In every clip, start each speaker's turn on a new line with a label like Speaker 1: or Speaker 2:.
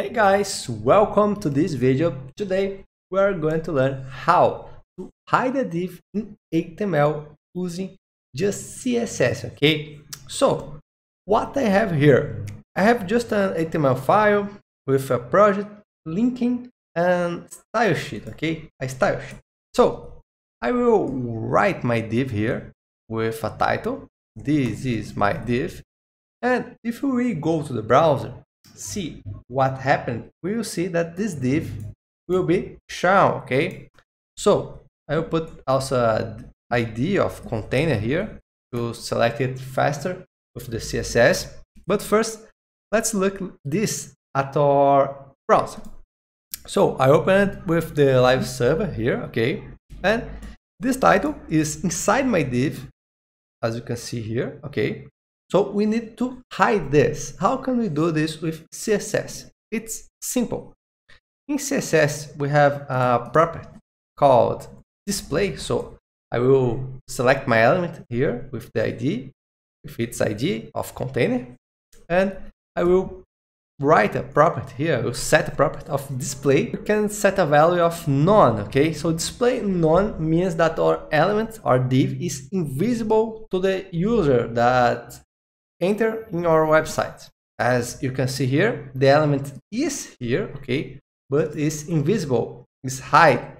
Speaker 1: Hey guys, welcome to this video. Today we are going to learn how to hide a div in HTML using just CSS, okay? So, what I have here, I have just an HTML file with a project linking and style sheet, okay? A style sheet. So, I will write my div here with a title. This is my div. And if we go to the browser, see what happened, we will see that this div will be shown, okay? So I will put also ID of container here to select it faster with the CSS. But first, let's look this at our browser. So I open it with the live server here, okay? And this title is inside my div, as you can see here, okay? So we need to hide this. How can we do this with CSS? It's simple. In CSS, we have a property called display. So I will select my element here with the ID, with its ID of container, and I will write a property here. I will set a property of display. You can set a value of none, okay? So display none means that our element, our div, is invisible to the user that enter in our website. As you can see here, the element is here, okay, but is invisible, is hide,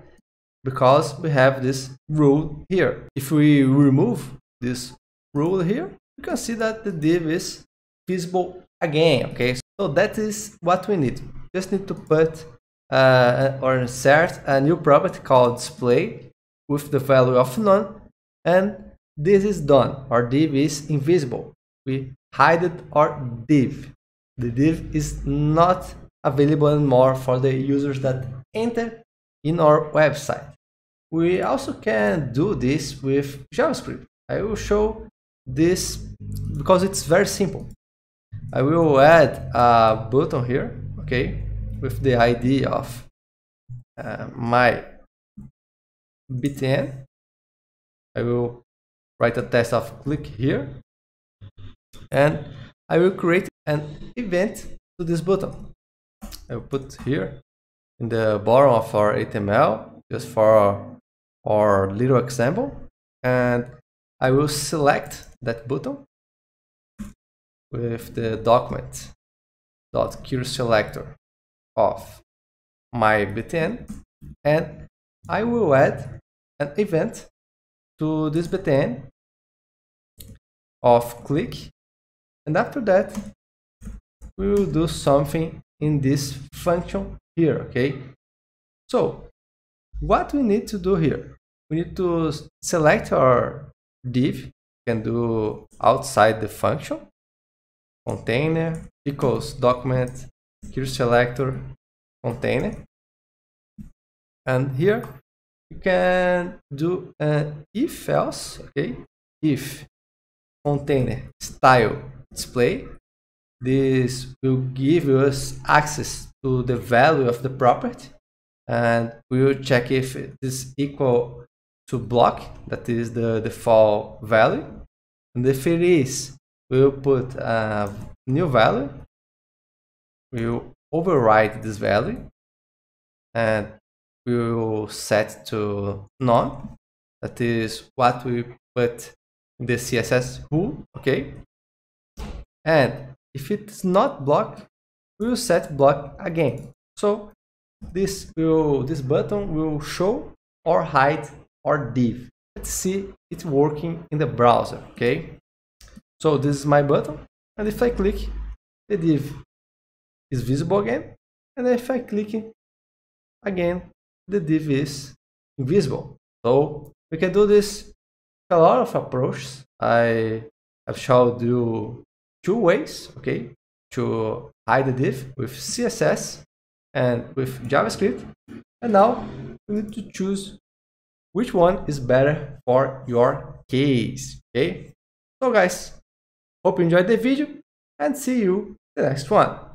Speaker 1: because we have this rule here. If we remove this rule here, you can see that the div is visible again, okay. So that is what we need. Just need to put uh, or insert a new property called display with the value of none, and this is done. Our div is invisible we hide it our div. The div is not available anymore for the users that enter in our website. We also can do this with JavaScript. I will show this because it's very simple. I will add a button here, okay, with the ID of uh, my btn. I will write a test of click here and I will create an event to this button. I will put here in the bottom of our HTML just for our, little example and I will select that button with the document dot selector of my btn and I will add an event to this btn of click and after that, we will do something in this function here, okay? So what we need to do here, we need to select our div, can do outside the function, container equals document, querySelector, container. And here you can do an if else, okay? If container style display. This will give us access to the value of the property and we will check if it is equal to block, that is the default value. And if it is, we will put a new value. We will override this value and we will set to none. That is what we put in the CSS rule, okay? And if it's not blocked, we will set block again. So this will this button will show or hide our div. Let's see it working in the browser. Okay. So this is my button, and if I click, the div is visible again. And if I click again, the div is invisible. So we can do this a lot of approaches. I have showed you two ways, okay, to hide the div with CSS and with JavaScript. And now you need to choose which one is better for your case, okay? So guys, hope you enjoyed the video and see you the next one.